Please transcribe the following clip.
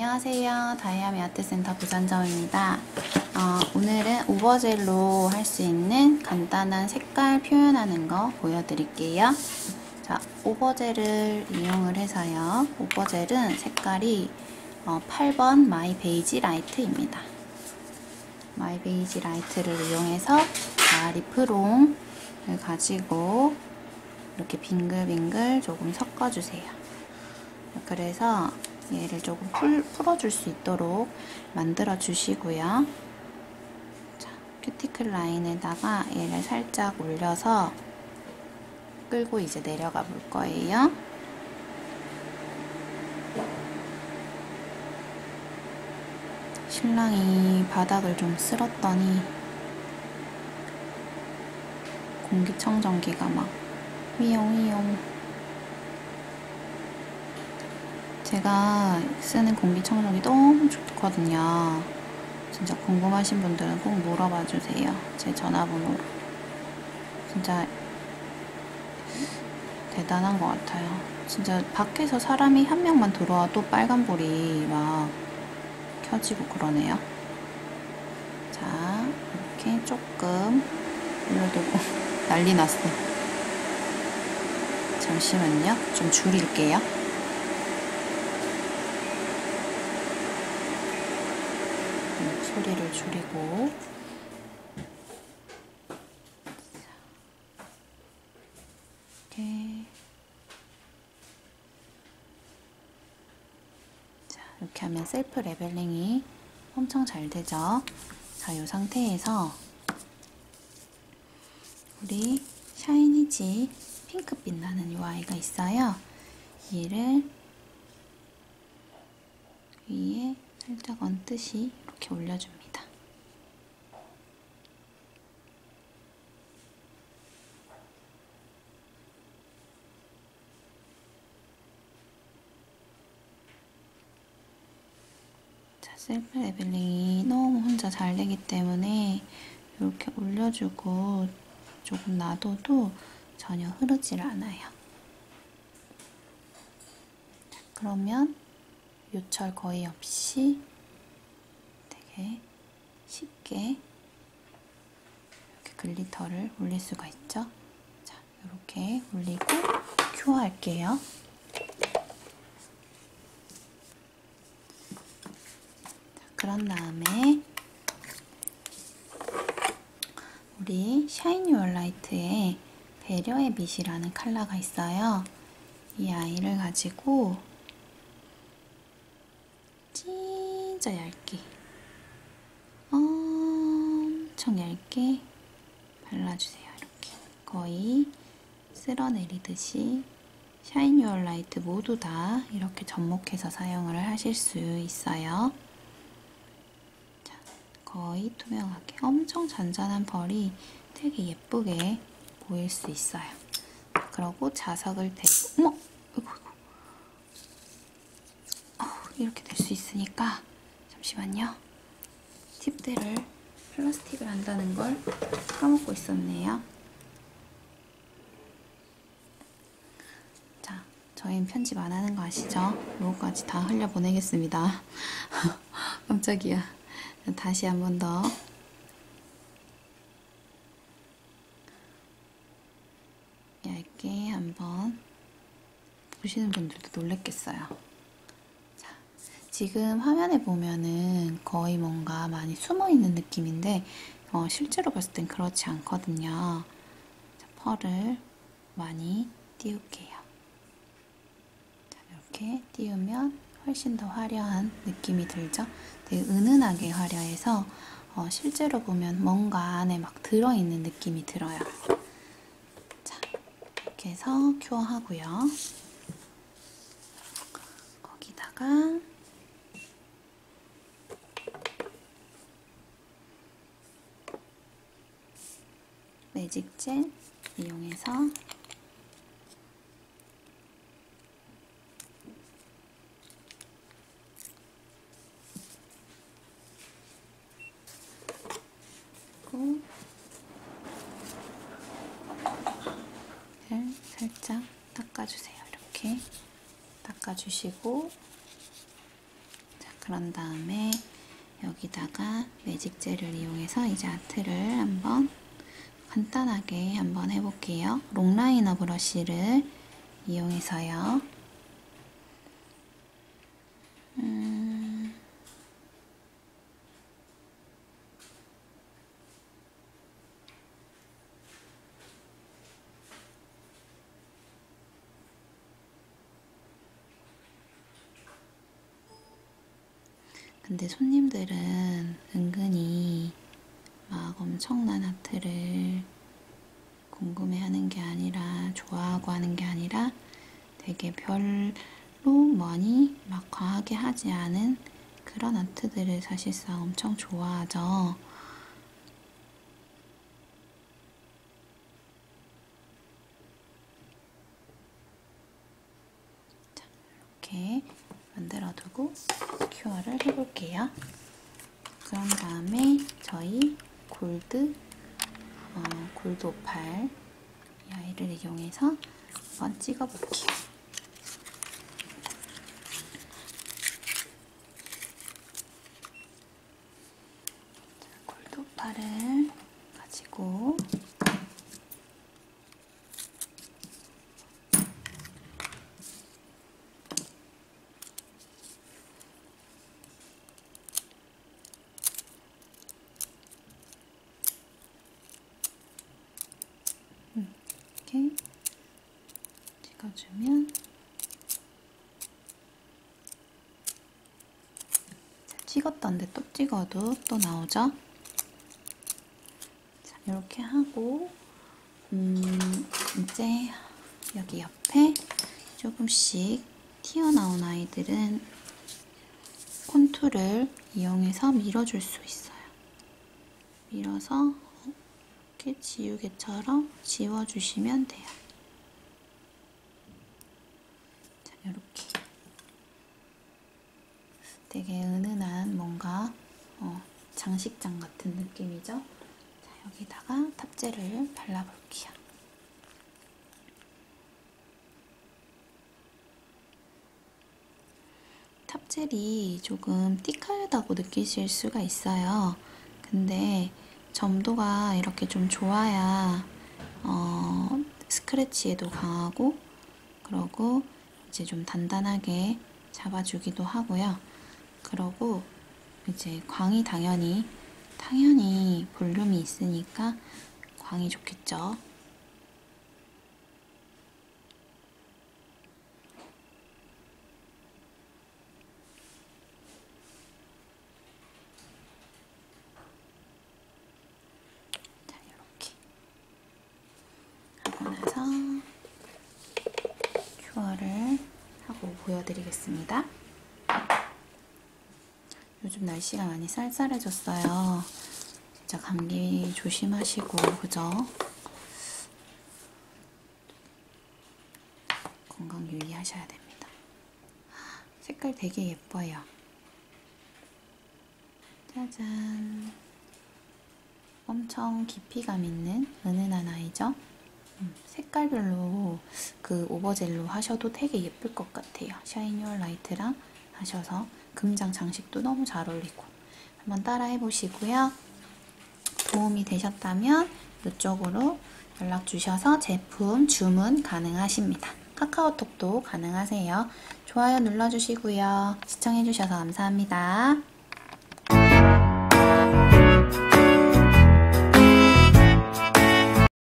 안녕하세요. 다이아미 아트센터 부산점입니다. 어, 오늘은 오버젤로 할 수 있는 간단한 색깔 표현하는 거 보여드릴게요. 자, 오버젤을 이용을 해서요. 오버젤은 색깔이 어, 8번 my beige light입니다. my beige light를 이용해서 자, 리프롱을 가지고 이렇게 빙글빙글 조금 섞어주세요. 그래서 얘를 조금 풀, 풀어줄 수 있도록 만들어 주시고요. 자, 큐티클 라인에다가 얘를 살짝 올려서 끌고 이제 내려가 볼 거예요. 신랑이 바닥을 좀 쓸었더니 공기청정기가 막 위용위용 제가 쓰는 공기청정기 너무 좋거든요. 진짜 궁금하신 분들은 꼭 물어봐 주세요. 제 전화번호로. 진짜 대단한 것 같아요. 진짜 밖에서 사람이 한 명만 들어와도 빨간불이 막 켜지고 그러네요. 자, 이렇게 조금 올려두고 난리 났어. 잠시만요. 좀 줄일게요. 소리를 줄이고. 이렇게 하면 self leveling이 엄청 잘 되죠? 자 이 상태에서 우리 샤이니지 핑크빛 나는 이 아이가 있어요. 얘를 위에 살짝 얹듯이 이렇게 올려줍니다. 자, self leveling이 너무 혼자 잘 되기 때문에 이렇게 올려주고 조금 놔둬도 전혀 흐르질 않아요. 그러면 요철 거의 없이 되게 쉽게 이렇게 glitter를 올릴 수가 있죠. 자, 이렇게 올리고 cure할게요. 그런 다음에 우리 Shine Your Light에 배려의 빛이라는 컬러가 있어요. 이 아이를 가지고 진짜 얇게 엄청 얇게 발라주세요. 이렇게 거의 쓸어내리듯이 Shine Your Light 모두 다 이렇게 접목해서 사용을 하실 수 있어요. 자, 거의 투명하게 엄청 잔잔한 펄이 되게 예쁘게 보일 수 있어요. 그러고 자석을 대고 어머! 이고. 이렇게 될 수 있으니까 잠시만요. 팁들을 플라스틱을 한다는 걸 까먹고 있었네요. 자, 저희는 편집 안 하는 거 아시죠? 이거까지 다 흘려보내겠습니다. 깜짝이야. 다시 한 번 더. 얇게 한번 보시는 분들도 놀랬겠어요. 자, 지금 화면에 보면은 거의 뭔가 많이 숨어 있는 느낌인데 어, 실제로 봤을 땐 그렇지 않거든요. 자, 펄을 많이 띄울게요. 자, 이렇게 띄우면 훨씬 더 화려한 느낌이 들죠? 되게 은은하게 화려해서 어, 실제로 보면 뭔가 안에 막 들어있는 느낌이 들어요. 자, 이렇게 해서 큐어하고요. 거기다가 매직젤 이용해서 그리고 살짝 닦아주세요. 이렇게 닦아주시고 자, 그런 다음에 여기다가 매직젤을 이용해서 이제 아트를 한번 간단하게 한번 해볼게요. 롱라이너 브러쉬를 이용해서요. 음... 근데 손님들은 은근히 막 엄청난 아트를 궁금해하는 게 아니라 좋아하고 하는 게 아니라 되게 별로 많이 막 과하게 하지 않은 그런 아트들을 사실상 엄청 좋아하죠. 자, 이렇게 만들어 두고 큐어를 해볼게요. 그런 다음에 저희 골드 어, 골드 오팔 이 아이를 이용해서 한번 찍어볼게요. 자, 골드 오팔을 가지고 이렇게 찍어주면 찍었던데 또 찍어도 또 나오죠? 자, 이렇게 하고 음, 이제 여기 옆에 조금씩 튀어나온 아이들은 콘투를 이용해서 밀어줄 수 있어요. 밀어서 이렇게 지우개처럼 지워주시면 돼요. 자, 이렇게 되게 은은한 뭔가 어, 장식장 같은 느낌이죠? 자, 여기다가 탑재를 발라볼게요. 탑젤이 조금 띠카하다고 느끼실 수가 있어요. 근데 점도가 이렇게 좀 좋아야 어, 스크래치에도 강하고 그러고 이제 좀 단단하게 잡아주기도 하고요. 그러고 이제 광이 당연히 당연히 볼륨이 있으니까 광이 좋겠죠. 자, 이렇게 하고 나서 큐어를 하고 보여드리겠습니다. 요즘 날씨가 많이 쌀쌀해졌어요. 진짜 감기 조심하시고, 그죠? 건강 유의하셔야 됩니다. 색깔 되게 예뻐요. 짜잔. 엄청 깊이감 있는 은은한 아이죠? 음, 색깔별로 그 오버젤로 하셔도 되게 예쁠 것 같아요. Shine Your Light랑 하셔서 금장 장식도 너무 잘 어울리고 한번 따라 해보시고요. 도움이 되셨다면 이쪽으로 연락 주셔서 제품 주문 가능하십니다. 카카오톡도 가능하세요. 좋아요 눌러주시고요. 시청해주셔서 감사합니다.